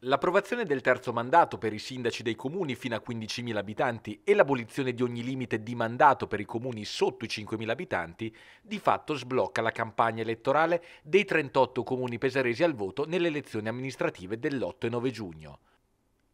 L'approvazione del terzo mandato per i sindaci dei comuni fino a 15.000 abitanti e l'abolizione di ogni limite di mandato per i comuni sotto i 5.000 abitanti di fatto sblocca la campagna elettorale dei 38 comuni pesaresi al voto nelle elezioni amministrative dell'8 e 9 giugno.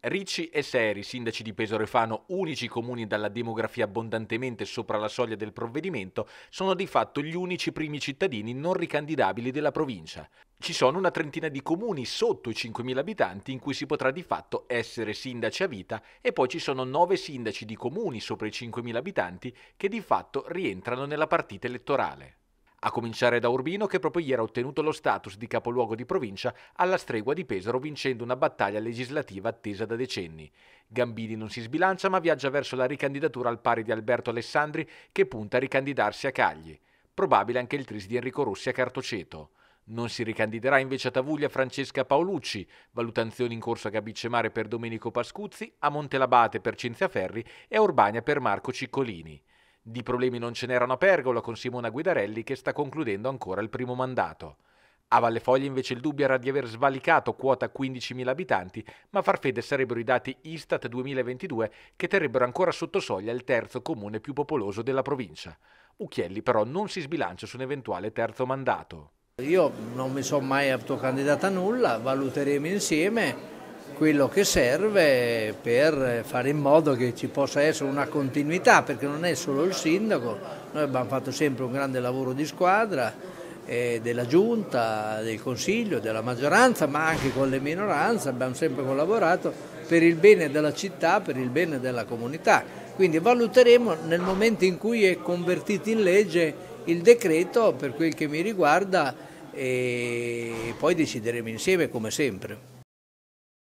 Ricci e Seri, sindaci di Pesaro e Fano, unici comuni dalla demografia abbondantemente sopra la soglia del provvedimento, sono di fatto gli unici primi cittadini non ricandidabili della provincia. Ci sono una trentina di comuni sotto i 5.000 abitanti in cui si potrà di fatto essere sindaci a vita e poi ci sono nove sindaci di comuni sopra i 5.000 abitanti che di fatto rientrano nella partita elettorale. A cominciare da Urbino che proprio ieri ha ottenuto lo status di capoluogo di provincia alla stregua di Pesaro vincendo una battaglia legislativa attesa da decenni. Gambini non si sbilancia ma viaggia verso la ricandidatura al pari di Alberto Alessandri che punta a ricandidarsi a Cagli. Probabile anche il tris di Enrico Rossi a Cartoceto. Non si ricandiderà invece a Tavuglia Francesca Paolucci, valutazioni in corso a Gabicemare per Domenico Pascuzzi, a Montelabate per Cinzia Ferri e a Urbania per Marco Ciccolini. Di problemi non ce n'erano a Pergola con Simona Guidarelli che sta concludendo ancora il primo mandato. A Valle Foglia invece il dubbio era di aver svalicato quota 15.000 abitanti, ma far fede sarebbero i dati Istat 2022 che terrebbero ancora sotto soglia il terzo comune più popoloso della provincia. Ucchielli però non si sbilancia su un eventuale terzo mandato. Io non mi sono mai autocandidato a nulla, valuteremo insieme quello che serve per fare in modo che ci possa essere una continuità, perché non è solo il sindaco, noi abbiamo fatto sempre un grande lavoro di squadra eh, della giunta, del consiglio, della maggioranza, ma anche con le minoranze, abbiamo sempre collaborato per il bene della città, per il bene della comunità. Quindi valuteremo nel momento in cui è convertito in legge il decreto per quel che mi riguarda e poi decideremo insieme come sempre.